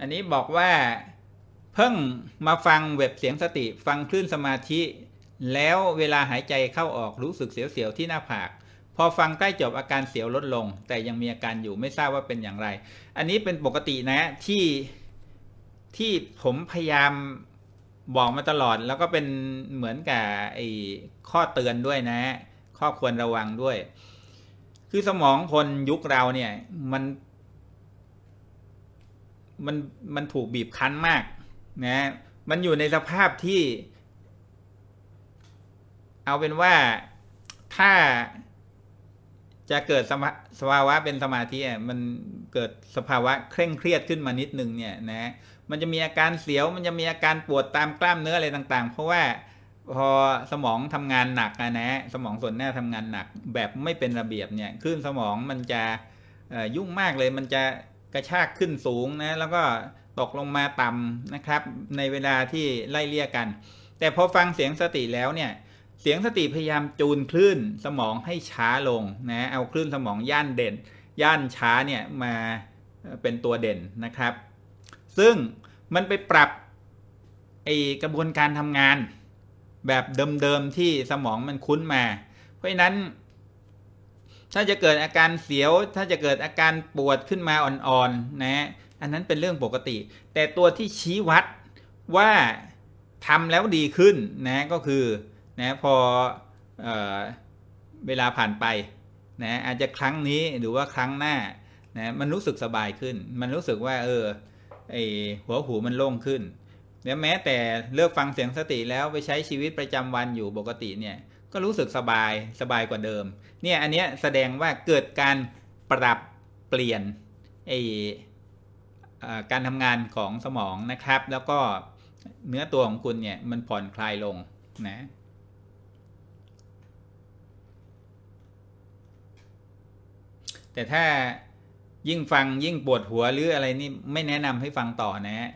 อันนี้บอกว่าเพิ่งมาฟังเว็บเสียงสติ ฟังคลื่นสมาธิ แล้วเวลาหายใจเข้าออกรู้สึกเสียวๆที่หน้าผาก พอฟังใกล้จบอาการเสียวลดลง แต่ยังมีอาการอยู่ไม่ทราบว่าเป็นอย่างไร อันนี้เป็นปกตินะที่ที่ผมพยายามบอกมาตลอด แล้วก็เป็นเหมือนกับไอ้ข้อเตือนด้วยนะ ข้อควรระวังด้วย คือสมองคนยุคเราเนี่ยมัน มันมันถูกบีบคั้นมากนะมันอยู่ในสภาพที่ เอาเป็นว่าถ้าจะเกิดสมาสภาวะเป็นสมาธิมันเกิดสภาวะเคร่งเครียดขึ้นมานิดนึงเนี่ยนะมันจะมีอาการเสียว มันจะมีอาการปวดตามกล้ามเนื้ออะไรต่าง ๆ เพราะว่าพอสมองทำงานหนักนะนะ สมองส่วนหน้าทำงานหนักแบบไม่เป็นระเบียบเนี่ยคลื่นสมองมันจะยุ่งมากเลยมันจะ กระชากขึ้นสูงนะแล้วก็ตกลงมาต่ำนะครับ ในเวลาที่ไล่เลี่ยกัน แต่พอฟังเสียงสติแล้วเนี่ยเสียงสติพยายามจูนคลื่นสมองให้ช้าลงนะเอาคลื่นสมองย่านเด่น ย่านช้าเนี่ยมาเป็นตัวเด่นนะครับ ซึ่งมันไปปรับไอกระบวนการทำงานแบบเดิมๆที่สมองมันคุ้นมา เพราะฉะนั้น ถ้าจะเกิดอาการเสียว ถ้าจะเกิดอาการปวดขึ้นมาอ่อนๆนะอันนั้นเป็นเรื่องปกติ แต่ตัวที่ชี้วัดว่าทำแล้วดีขึ้นนะก็คือนะพอเออเวลาผ่านไปนะอาจจะครั้งนี้หรือว่าครั้งหน้านะมันรู้สึกสบายขึ้น มันรู้สึกว่าเออไอหัวหูมันโล่งขึ้นแล้วแม้แต่เลิกฟังเสียงสติแล้วไปใช้ชีวิตประจำวันอยู่ปกติเนี่ย ก็รู้สึกสบายสบายกว่าเดิม เนี่ยอันเนี้ยแสดงว่าเกิดการปรับเปลี่ยนไอการทำงานของสมองนะครับ แล้วก็เนื้อตัวของคุณเนี่ยมันผ่อนคลายลงนะแต่ถ้ายิ่งฟังยิ่งปวดหัวหรืออะไรนี่ไม่แนะนำให้ฟังต่อนะ